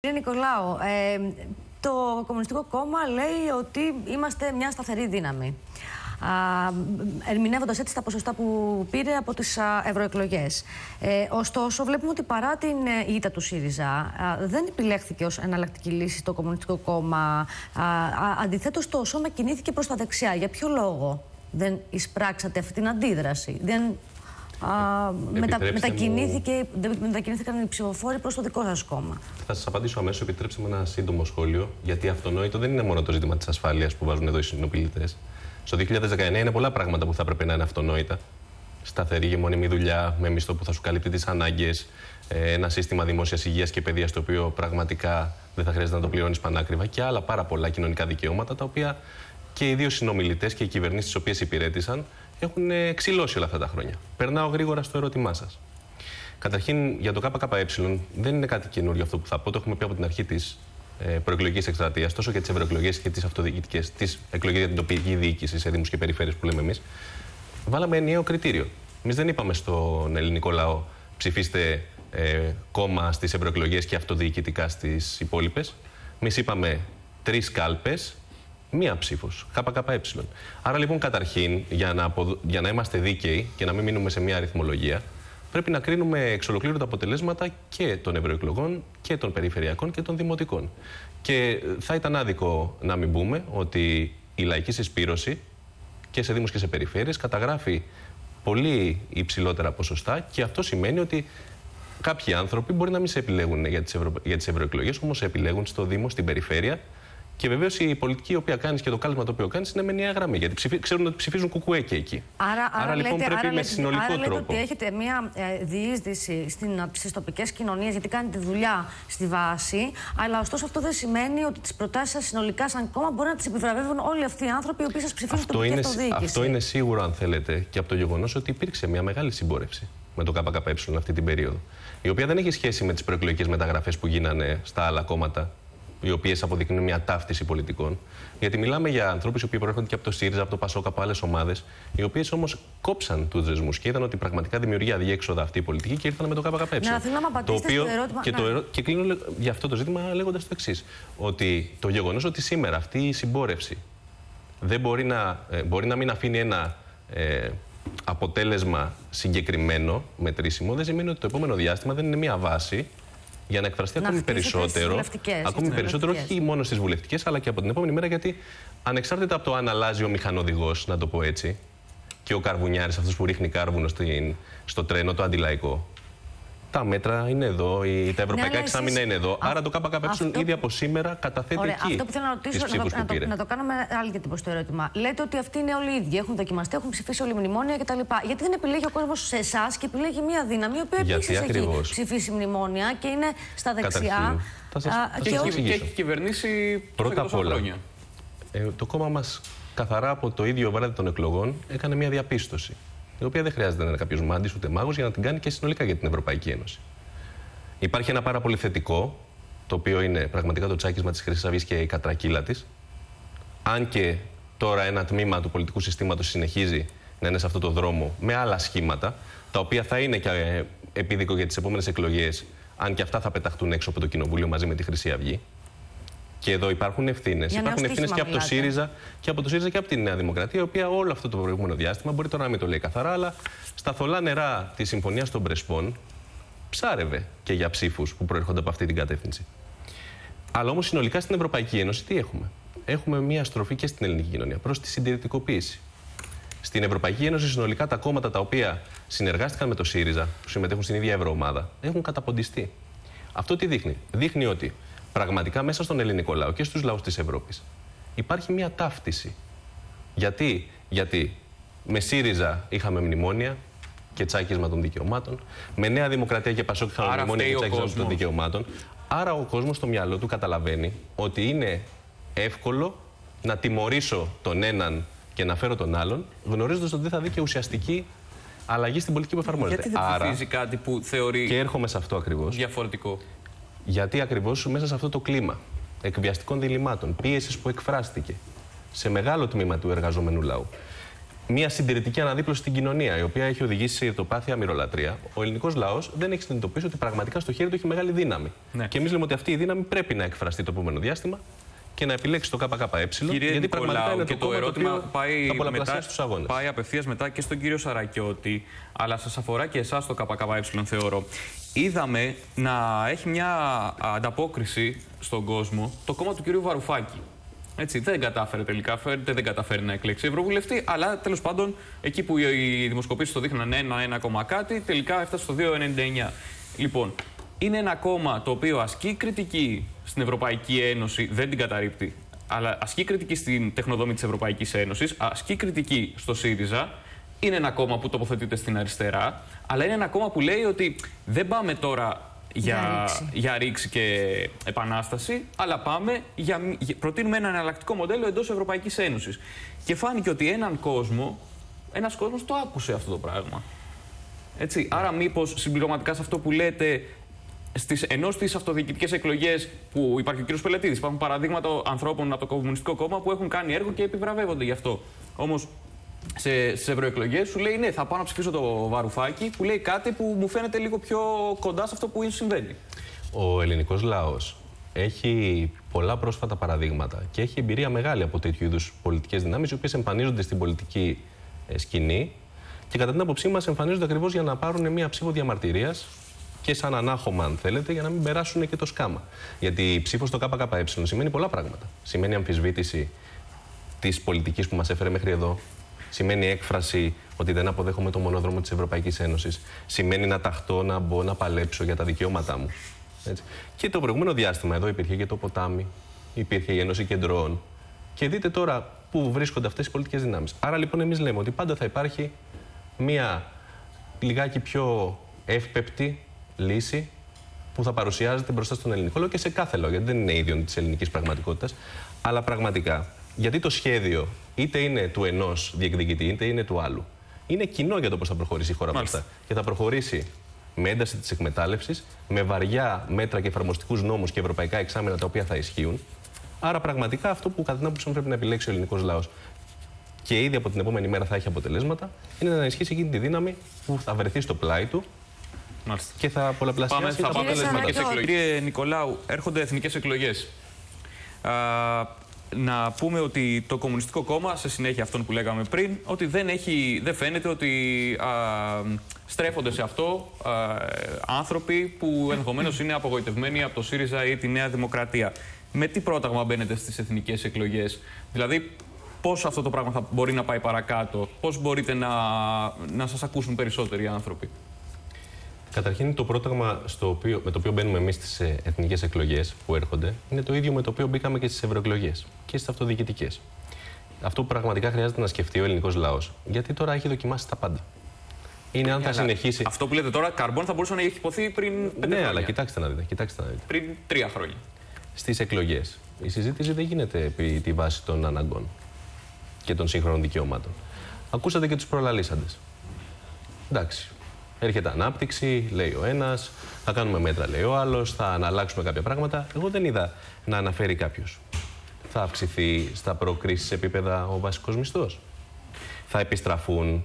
Κύριε Νικολάου, ε, το Κομμουνιστικό Κόμμα λέει ότι είμαστε μια σταθερή δύναμη. Ερμηνεύοντας έτσι τα ποσοστά που πήρε από τις ευρωεκλογές. Ε, ωστόσο, βλέπουμε ότι παρά την ε, ήττα του ΣΥΡΙΖΑ, δεν επιλέχθηκε ως εναλλακτική λύση το Κομμουνιστικό Κόμμα. Αντιθέτως, το σώμα κινήθηκε προς τα δεξιά. Για ποιο λόγο δεν εισπράξατε αυτή την αντίδραση, δεν μετα, μετακινήθηκε, μετακινήθηκαν οι ψηφοφόροι προς το δικό σας κόμμα. Θα σας απαντήσω αμέσως. Επιτρέψτε με ένα σύντομο σχόλιο. Γιατί αυτονόητο δεν είναι μόνο το ζήτημα της ασφάλειας που βάζουν εδώ οι συνοπηλητέ. Στο 2019 είναι πολλά πράγματα που θα έπρεπε να είναι αυτονόητα. Σταθερή και μόνιμη δουλειά, με μισθό που θα σου καλύπτει τις ανάγκες, ε, ένα σύστημα δημόσιας υγείας και παιδείας το οποίο πραγματικά δεν θα χρειάζεται να το πληρώνεις πανάκριβα και άλλα πάρα πολλά κοινωνικά δικαιώματα τα οποία και οι δύο συνομιλητές και οι κυβερνήσεις τις οποίες υπηρέτησαν έχουν ξυλώσει όλα αυτά τα χρόνια. Περνάω γρήγορα στο ερώτημά σας. Καταρχήν, για το ΚΚΕ δεν είναι κάτι καινούριο αυτό που θα πω. Το έχουμε πει από την αρχή της ε, προεκλογικής εκστρατείας, τόσο για τις ευρωεκλογές και τις αυτοδιοικητικές, τις εκλογές για την τοπική διοίκηση σε Δήμους και περιφέρειες που λέμε εμείς. Βάλαμε ενιαίο κριτήριο. Εμείς δεν είπαμε στον ελληνικό λαό ψηφίστε ε, κόμμα στις ευρωεκλογές και αυτοδιοικητικά στις υπόλοιπες. Εμείς είπαμε τρεις κάλπες μία ψήφος. ΚΚΕ. Άρα λοιπόν, καταρχήν, για να, για να είμαστε δίκαιοι και να μην μείνουμε σε μία αριθμολογία, πρέπει να κρίνουμε εξ ολοκλήρου τα αποτελέσματα και των ευρωεκλογών και των περιφερειακών και των δημοτικών. Και θα ήταν άδικο να μην πούμε ότι η λαϊκή συσπήρωση και σε Δήμους και σε περιφέρειες καταγράφει πολύ υψηλότερα ποσοστά και αυτό σημαίνει ότι κάποιοι άνθρωποι μπορεί να μην σε επιλέγουν για τις, ευρω... για τις ευρωεκλογές, όμως σε επιλέγουν στο Δήμο, στην περιφέρεια και βεβαίως η πολιτική η οποία κάνεις και το κάλεσμα το οποίο κάνεις είναι με νέα γραμμή. Γιατί ψηφί, ξέρουν ότι ψηφίζουν κουκουέ και εκεί. Άρα, άρα, άρα λοιπόν λέτε, πρέπει άρα, με συνολικό άρα τρόπο. Λέτε ότι έχετε μια ε, διείσδυση στις τοπικές κοινωνίες, γιατί κάνετε δουλειά στη βάση. Αλλά ωστόσο αυτό δεν σημαίνει ότι τις προτάσεις σας συνολικά, σαν κόμμα, μπορεί να τις επιβραβεύουν όλοι αυτοί οι άνθρωποι οι οποίοι σας ψηφίζουν αυτό τοπική είναι, Αυτό είναι σίγουρο, αν θέλετε, και από το γεγονός ότι υπήρξε μια μεγάλη συμπόρευση με το ΚΚΕ αυτή την περίοδο. Η οποία δεν έχει σχέση με τις προεκλογικές μεταγραφές που γίνανε στα άλλα κόμματα οι οποίες αποδεικνύουν μια ταύτιση πολιτικών. Γιατί μιλάμε για ανθρώπους οι οποίοι προέρχονται και από το ΣΥΡΙΖΑ, από το ΠΑΣΟΚ, από άλλες ομάδες, οι οποίες όμως κόψαν τους δεσμούς και είδαν ότι πραγματικά δημιουργεί αδιέξοδα αυτή η πολιτική και ήρθαν με το ΚΚΠ. Να, θέλω να το οποίο, στο ερώτημα. Και, το, και κλείνω για αυτό το ζήτημα λέγοντας το εξής. Ότι το γεγονός ότι σήμερα αυτή η συμπόρευση δεν μπορεί να, ε, μπορεί να μην αφήνει ένα ε, αποτέλεσμα συγκεκριμένο, μετρήσιμο, δεν σημαίνει ότι το επόμενο διάστημα δεν είναι μια βάση για να εκφραστεί ακόμη περισσότερο. Ακόμη περισσότερο, όχι μόνο στις βουλευτικές, αλλά και από την επόμενη μέρα. Γιατί ανεξάρτητα από το αν αλλάζει ο μηχανοδηγός, να το πω έτσι, και ο καρβουνιάρης, αυτός που ρίχνει κάρβουνο στο τρένο, το αντιλαϊκό, τα μέτρα είναι εδώ, οι, τα ευρωπαϊκά ναι, εξάμεινα είναι εδώ. Α, Άρα το ΚΚΕ αυτό... ήδη από σήμερα καταθέτει Ωραία, εκεί. Αυτό που θέλω να ρωτήσω, να το, να, το, να το κάνουμε άλλη και το ερώτημα. Λέτε ότι αυτοί είναι όλοι οι ίδιοι. Έχουν δοκιμαστεί, έχουν ψηφίσει όλοι μνημόνια κτλ. Γιατί δεν επιλέγει ο κόσμος σε εσάς και επιλέγει μια δύναμη η οποία επίσης έχει ψηφίσει μνημόνια και είναι στα δεξιά. Θα σας, α, και, και, και έχει κυβερνήσει πρώτα απ' όλα. Ε, το κόμμα μας καθαρά από το ίδιο βράδυ των εκλογών έκανε μια διαπίστωση η οποία δεν χρειάζεται να είναι κάποιος μάντης ούτε μάγος για να την κάνει και συνολικά για την Ευρωπαϊκή Ένωση. Υπάρχει ένα πάρα πολύ θετικό, το οποίο είναι πραγματικά το τσάκισμα της Χρυσής Αυγής και η κατρακύλα της. Αν και τώρα ένα τμήμα του πολιτικού συστήματος συνεχίζει να είναι σε αυτό το δρόμο με άλλα σχήματα, τα οποία θα είναι και ε, επίδικο για τις επόμενες εκλογές, αν και αυτά θα πεταχτούν έξω από το Κοινοβούλιο μαζί με τη Χρυσή Αυγή. Και εδώ υπάρχουν ευθύνες. Υπάρχουν ευθύνες και από το ΣΥΡΙΖΑ και από το ΣΥΡΙΖΑ και από τη Νέα Δημοκρατία, η οποία όλο αυτό το προηγούμενο διάστημα, μπορεί τώρα να μην το λέει καθαρά, αλλά στα θολά νερά της συμφωνίας των Πρεσπών ψάρευε και για ψήφους που προέρχονται από αυτή την κατεύθυνση. Αλλά όμως συνολικά στην Ευρωπαϊκή Ένωση τι έχουμε; Έχουμε μία στροφή και στην ελληνική κοινωνία προς τη συντηρητικοποίηση. Στην Ευρωπαϊκή Ένωση συνολικά τα κόμματα τα οποία συνεργάστηκαν με το ΣΥΡΙΖΑ, που συμμετέχουν στην ίδια ευρωομάδα, έχουν καταποντιστεί. Αυτό τι δείχνει; Δείχνει ότι πραγματικά μέσα στον ελληνικό λαό και στους λαούς της Ευρώπης υπάρχει μια ταύτιση. Γιατί, Γιατί με ΣΥΡΙΖΑ είχαμε μνημόνια και τσάκισμα των δικαιωμάτων, με Νέα Δημοκρατία και Πασόκ είχαμε μνημόνια και τσάκισμα των δικαιωμάτων. Άρα ο κόσμος στο μυαλό του καταλαβαίνει ότι είναι εύκολο να τιμωρήσω τον έναν και να φέρω τον άλλον, γνωρίζοντας ότι δεν θα δει και ουσιαστική αλλαγή στην πολιτική που εφαρμόζεται. Γιατί δεν ψηφίζει κάτι που θεωρεί. Και έρχομαι σε αυτό ακριβώς. Διαφορετικό. Γιατί ακριβώς μέσα σε αυτό το κλίμα εκβιαστικών διλημάτων, πίεσης που εκφράστηκε σε μεγάλο τμήμα του εργαζόμενου λαού, μια συντηρητική αναδίπλωση στην κοινωνία, η οποία έχει οδηγήσει σε ηρτοπάθεια μυρολατρεία, ο ελληνικός λαός δεν έχει συνειδητοποιήσει ότι πραγματικά στο χέρι του έχει μεγάλη δύναμη. Ναι. Και εμείς λέμε ότι αυτή η δύναμη πρέπει να εκφραστεί το επόμενο διάστημα και να επιλέξει το ΚΚΕ. Κύριε γιατί πραγματικά είναι και το, το ερώτημα το πάει, μετά, αγώνες. πάει απευθείας μετά και στον κύριο Σαρακιώτη, αλλά σας αφορά και εσάς το ΚΚΕ, θεωρώ. Είδαμε να έχει μια ανταπόκριση στον κόσμο το κόμμα του κύριου Βαρουφάκη. Έτσι, δεν κατάφερε τελικά, φέρετε, δεν καταφέρει να εκλέξει ευρωβουλευτή, αλλά τέλος πάντων εκεί που οι δημοσκοπήσεις το δείχναν ένα, ένα κόμμα κάτι, τελικά έφτασε στο 2,99. Λοιπόν, είναι ένα κόμμα το οποίο ασκεί κριτική στην Ευρωπαϊκή Ένωση, δεν την καταρρύπτει, αλλά ασκεί κριτική στην τεχνοδόμη της Ευρωπαϊκής Ένωσης, ασκεί κριτική στο ΣΥΡΙΖΑ. Είναι ένα κόμμα που τοποθετείται στην αριστερά, αλλά είναι ένα κόμμα που λέει ότι δεν πάμε τώρα για, για, ρήξη. και επανάσταση, αλλά πάμε για, προτείνουμε ένα εναλλακτικό μοντέλο εντός Ευρωπαϊκής Ένωσης. Και φάνηκε ότι έναν κόσμο, ένας κόσμος το άκουσε αυτό το πράγμα. Έτσι. Άρα, μήπως συμπληρωματικά σε αυτό που λέτε, στις, ενώ στις αυτοδιοικητικές εκλογές που υπάρχει ο κ. Πελετήδη, υπάρχουν παραδείγματα ανθρώπων από το Κομμουνιστικό Κόμμα που έχουν κάνει έργο και επιβραβεύονται γι' αυτό. Όμως σε, στι ευρωεκλογές σου λέει ναι, θα πάω να ψηφίσω το βαρουφάκι που λέει κάτι που μου φαίνεται λίγο πιο κοντά σε αυτό που συμβαίνει. Ο ελληνικός λαός έχει πολλά πρόσφατα παραδείγματα και έχει εμπειρία μεγάλη από τέτοιου είδους πολιτικές δυνάμεις, οι οποίες εμφανίζονται στην πολιτική ε, σκηνή και κατά την άποψή μας εμφανίζονται ακριβώς για να πάρουν μια ψήφο διαμαρτυρίας και σαν ανάχωμα, αν θέλετε, για να μην περάσουν και το σκάμα. Γιατί η ψήφος στο ΚΚΕ σημαίνει πολλά πράγματα. Σημαίνει αμφισβήτηση της πολιτικής που μας έφερε μέχρι εδώ. Σημαίνει έκφραση ότι δεν αποδέχομαι το μονόδρομο της Ευρωπαϊκής Ένωσης. Σημαίνει να ταχτώ, να μπω, να παλέψω για τα δικαιώματά μου. Έτσι. Και το προηγούμενο διάστημα εδώ υπήρχε και το ποτάμι, υπήρχε η Ένωση Κεντρών. Και δείτε τώρα πού βρίσκονται αυτές οι πολιτικές δυνάμεις. Άρα λοιπόν εμείς λέμε ότι πάντα θα υπάρχει μία λιγάκι πιο εύπεπτη λύση που θα παρουσιάζεται μπροστά στον ελληνικό λόγο και σε κάθε λόγο, γιατί δεν είναι ίδιο τη ελληνικής πραγματικότητας. Αλλά πραγματικά, γιατί το σχέδιο είτε είναι του ενός διεκδικητή, είτε είναι του άλλου, είναι κοινό για το πώς θα προχωρήσει η χώρα αυτά. Και θα προχωρήσει με ένταση της εκμετάλλευσης, με βαριά μέτρα και εφαρμοστικούς νόμους και ευρωπαϊκά εξάμενα τα οποία θα ισχύουν. Άρα, πραγματικά αυτό που κατά την άποψή μου πρέπει να επιλέξει ο ελληνικός λαός και ήδη από την επόμενη μέρα θα έχει αποτελέσματα, είναι να ενισχύσει εκείνη τη δύναμη που θα βρεθεί στο πλάι του Μάλιστα. Και θα πολλαπλασιάσει Πάμε στα αποτελεσματικέ εκλογές. Κύριε Νικολάου, έρχονται εθνικές εκλογές. Να πούμε ότι το Κομμουνιστικό Κόμμα, σε συνέχεια αυτών που λέγαμε πριν, ότι δεν, έχει, δεν φαίνεται ότι α, στρέφονται σε αυτό α, άνθρωποι που ενδεχομένως είναι απογοητευμένοι από το ΣΥΡΙΖΑ ή τη Νέα Δημοκρατία. Με τι πρόταγμα μπαίνετε στις εθνικές εκλογές, Δηλαδή, πώς αυτό το πράγμα θα μπορεί να πάει παρακάτω, πώς μπορείτε να, να σας ακούσουν περισσότεροι άνθρωποι; Καταρχήν, το πρόταγμα στο οποίο, με το οποίο μπαίνουμε εμείς στις ε, εθνικές εκλογές που έρχονται είναι το ίδιο με το οποίο μπήκαμε και στις ευρωεκλογές και στις αυτοδιοικητικές. Αυτό που πραγματικά χρειάζεται να σκεφτεί ο ελληνικός λαός, γιατί τώρα έχει δοκιμάσει τα πάντα. Είναι αν θα συνεχίσει. Αυτό που λέτε τώρα, καρμπόν θα μπορούσε να έχει υποθεί πριν πέντε ναι, χρόνια. αλλά κοιτάξτε να δείτε. Κοιτάξτε να δείτε. Πριν τρία χρόνια. Στις εκλογές η συζήτηση δεν γίνεται επί τη βάση των αναγκών και των σύγχρονων δικαιωμάτων. Ακούσατε και τους προλαλήσαντες. Εντάξει, Έρχεται ανάπτυξη, λέει ο ένας, θα κάνουμε μέτρα, λέει ο άλλος, θα αναλλάξουμε κάποια πράγματα. Εγώ δεν είδα να αναφέρει κάποιος. Θα αυξηθεί στα προκρίσεις επίπεδα ο βασικός μισθός. Θα επιστραφούν.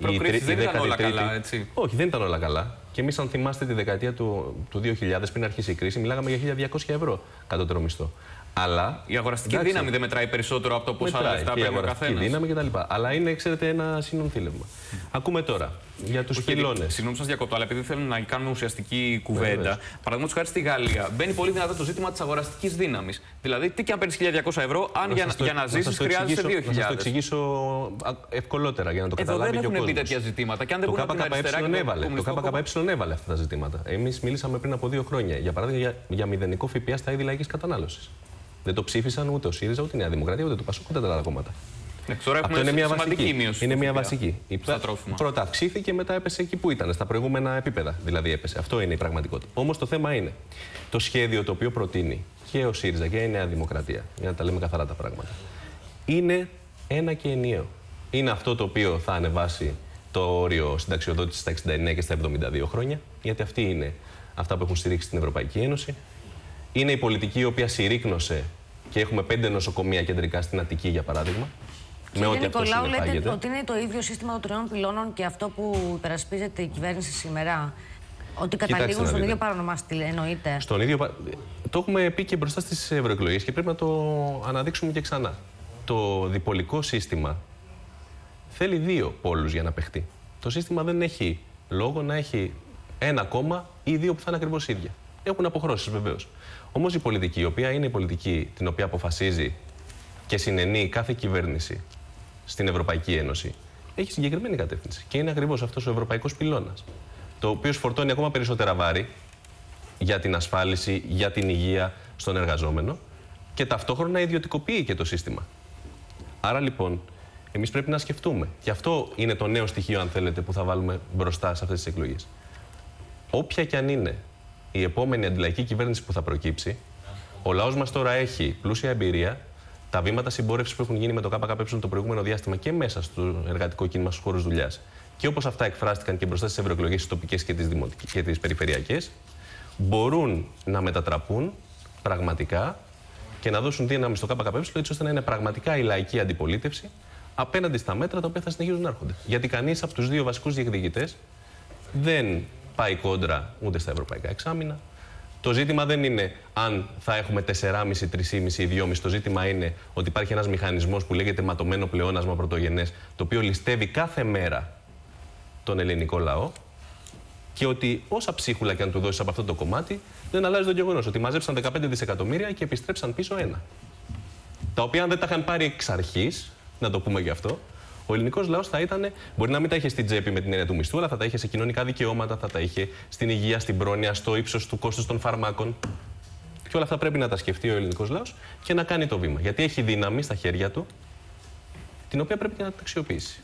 Προκρίσεις δεν ήταν όλα καλά, έτσι. Όχι, δεν ήταν όλα καλά. Και εμείς, αν θυμάστε τη δεκαετία του, του 2000, πριν αρχίσει η κρίση, μιλάγαμε για 1200 ευρώ κατώτερο μισθό. Αλλά. Η αγοραστική εντάξει, δύναμη δεν μετράει περισσότερο από το πόσα λεφτά παίρνει ο καθένας. Η αγοραστική δύναμη κτλ. Αλλά είναι, ξέρετε, ένα συνονθήλευμα. Mm. Ακούμε τώρα για τους πυλώνες. Συγγνώμη, σας διακόπτω, αλλά επειδή θέλουμε να κάνουμε ουσιαστική κουβέντα. Παραδείγματος χάρη στη Γαλλία, μπαίνει πολύ δυνατά το ζήτημα της αγοραστικής δύναμης. Δηλαδή, τι και αν παίρνεις 1200 ευρώ, αν να για, το, για να ζήσεις χρειάζεσαι 2.000. Να σας το εξηγήσω ευκολότερα για να το καταλάβει Εδώ δεν έχουν μπει τέτοια ζητήματα. Και αν δεν το ΚΚΕ έβαλε, το ΚΚΕ έβαλε αυτά τα ζητήματα. Εμείς μιλήσαμε πριν από δύο χρόνια, για παράδειγμα, για, για μηδενικό ΦΠΑ στα είδη λαϊκής κατανάλωσης. Δεν το ψήφισαν ούτε ο ΣΥΡΙΖΑ, ούτε η Νέα Δημοκρατία, ούτε το ΠΑΣΟΚ, ούτε τα άλλα κόμματα. Ναι, τώρα Αυτό είναι μια βασική. Μείωση είναι μια βασική. Στα τρόφιμα. Πρώτα αυξήθηκε, μετά έπεσε εκεί που ήταν, στα προηγούμενα επίπεδα. Δηλαδή έπεσε. Αυτό είναι η πραγματικότητα. Όμως το θέμα είναι το σχέδιο το οποίο προτείνει και ο ΣΥΡΙΖΑ και η Νέα Δημοκρατία, για να τα λέμε καθαρά τα πράγματα, είναι ένα και ενιαίο. Είναι αυτό το οποίο θα ανεβάσει το όριο συνταξιοδότησης στα 69 και στα 72 χρόνια, γιατί αυτή είναι αυτά που έχουν στηρίξει την Ευρωπαϊκή Ένωση. Είναι η πολιτική η οποία συρρήκνωσε και έχουμε πέντε νοσοκομεία κεντρικά στην Αττική, για παράδειγμα. με ό,τι αυτό λέτε ότι είναι το ίδιο σύστημα των τριών πυλώνων και αυτό που υπερασπίζεται η κυβέρνηση σήμερα. Ότι καταλήγουν στον ίδιο παρονομαστή, εννοείται; Στον ίδιο. Το έχουμε πει και μπροστά στις ευρωεκλογές και πρέπει να το αναδείξουμε και ξανά. Το διπολικό σύστημα θέλει δύο πόλους για να παιχτεί. Το σύστημα δεν έχει λόγο να έχει ένα κόμμα ή δύο που θα είναι ακριβώς ίδια. Έχουν αποχρώσεις βεβαίως. Όμως η πολιτική, η οποία είναι η πολιτική την οποία αποφασίζει και συνενεί κάθε κυβέρνηση στην Ευρωπαϊκή Ένωση, έχει συγκεκριμένη κατεύθυνση. Και είναι ακριβώς αυτός ο ευρωπαϊκός πυλώνας. Το οποίος φορτώνει ακόμα περισσότερα βάρη για την ασφάλιση, για την υγεία στον εργαζόμενο και ταυτόχρονα ιδιωτικοποιεί και το σύστημα. Άρα λοιπόν, εμείς πρέπει να σκεφτούμε. Και αυτό είναι το νέο στοιχείο, αν θέλετε, που θα βάλουμε μπροστά σε αυτές τις εκλογές. Όποια και αν είναι η επόμενη αντιλαϊκή κυβέρνηση που θα προκύψει, ο λαός μας τώρα έχει πλούσια εμπειρία. Τα βήματα συμπόρευσης που έχουν γίνει με το ΚΚΕ το προηγούμενο διάστημα και μέσα στο εργατικό κίνημα στους χώρους δουλειάς και όπως αυτά εκφράστηκαν και μπροστά στις ευρωεκλογές τι τοπικές και τις και τις περιφερειακές, μπορούν να μετατραπούν πραγματικά και να δώσουν δύναμη στο ΚΚΕ έτσι ώστε να είναι πραγματικά η λαϊκή αντιπολίτευση απέναντι στα μέτρα τα οποία θα συνεχίζουν να έρχονται. Γιατί κανείς από τους δύο βασικούς διεκδικητές δεν πάει κόντρα ούτε στα ευρωπαϊκά εξάμεινα. Το ζήτημα δεν είναι αν θα έχουμε 4,5, 3,5 ή 2,5. Το ζήτημα είναι ότι υπάρχει ένας μηχανισμός που λέγεται ματωμένο πλεόνασμα πρωτογενές, το οποίο ληστεύει κάθε μέρα τον ελληνικό λαό και ότι όσα ψίχουλα και αν του δώσεις από αυτό το κομμάτι, δεν αλλάζει το γεγονός ότι μαζέψαν 15 δισεκατομμύρια και επιστρέψαν πίσω ένα. Τα οποία αν δεν τα είχαν πάρει εξ αρχής, να το πούμε γι' αυτό, ο ελληνικός λαός θα ήταν, μπορεί να μην τα είχε στην τσέπη με την έννοια του μισθού, αλλά θα τα είχε σε κοινωνικά δικαιώματα, θα τα είχε στην υγεία, στην πρόνοια, στο ύψος του κόστους των φαρμάκων. Και όλα αυτά πρέπει να τα σκεφτεί ο ελληνικός λαός και να κάνει το βήμα. Γιατί έχει δύναμη στα χέρια του, την οποία πρέπει να τα αξιοποιήσει.